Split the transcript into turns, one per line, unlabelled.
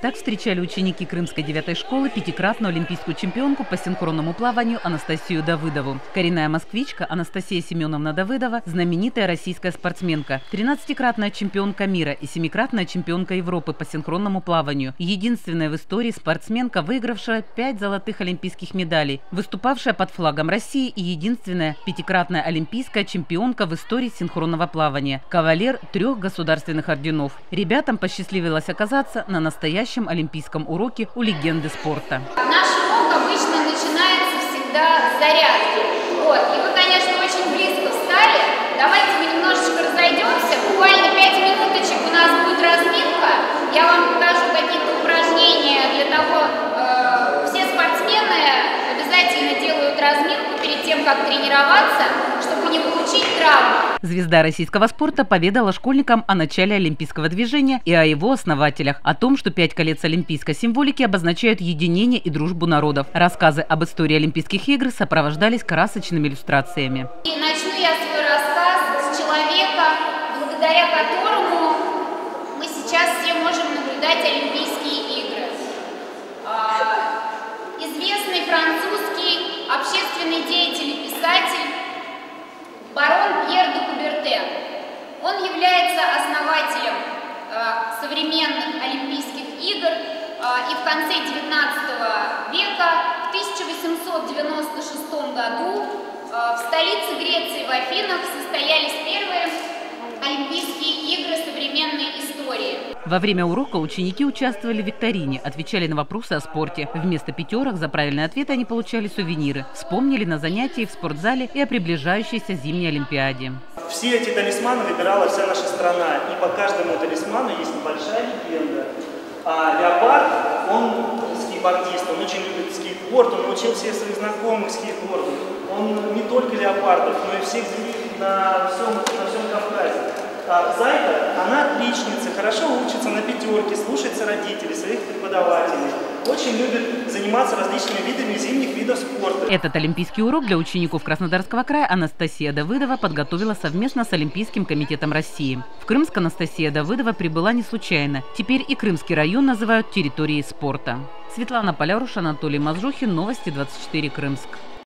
Так встречали ученики Крымской девятой школы пятикратную олимпийскую чемпионку по синхронному плаванию Анастасию Давыдову. Коренная москвичка Анастасия Семеновна Давыдова – знаменитая российская спортсменка, 13-кратная чемпионка мира и 7-кратная чемпионка Европы по синхронному плаванию. Единственная в истории спортсменка, выигравшая 5 золотых олимпийских медалей, выступавшая под флагом России и единственная пятикратная олимпийская чемпионка в истории синхронного плавания, кавалер трех государственных орденов. Ребятам посчастливилось оказаться на настоящем настоящем олимпийском уроке у легенды спорта.
Наш урок обычно начинается всегда тем, как тренироваться, чтобы не получить травму.
Звезда российского спорта поведала школьникам о начале олимпийского движения и о его основателях, о том, что пять колец олимпийской символики обозначают единение и дружбу народов. Рассказы об истории Олимпийских игр сопровождались красочными иллюстрациями.
И начну я свой рассказ с человека, благодаря которому мы сейчас все можем наблюдать Олимпийские общественный деятель и писатель барон Пьер де Кубертен. Он является основателем э, современных Олимпийских игр э, и в конце 19 века, в 1896 году э, в столице Греции, в Афинах, состоялись первые Олимпийские игры современной истории.
Во время урока ученики участвовали в викторине, отвечали на вопросы о спорте. Вместо пятерок за правильные ответы они получали сувениры. Вспомнили на занятии в спортзале и о приближающейся зимней Олимпиаде.
Все эти талисманы выбирала вся наша страна. И по каждому талисману есть небольшая легенда. А леопард, он скейтбордист, он очень любит скейтборд, он научил всех своих знакомых скейтборду. Он не только леопардов, но и всех зверей на всем, на всем Кавказе. А Зайка, она отличница, хорошо учится на пятерке, слушается родителей, своих преподавателей. Очень любит заниматься различными видами зимних видов спорта.
Этот олимпийский урок для учеников Краснодарского края Анастасия Давыдова подготовила совместно с Олимпийским комитетом России. В Крымск Анастасия Давыдова прибыла не случайно. Теперь и Крымский район называют территорией спорта. Светлана Поляруш, Анатолий Мазжухин, Новости 24 Крымск.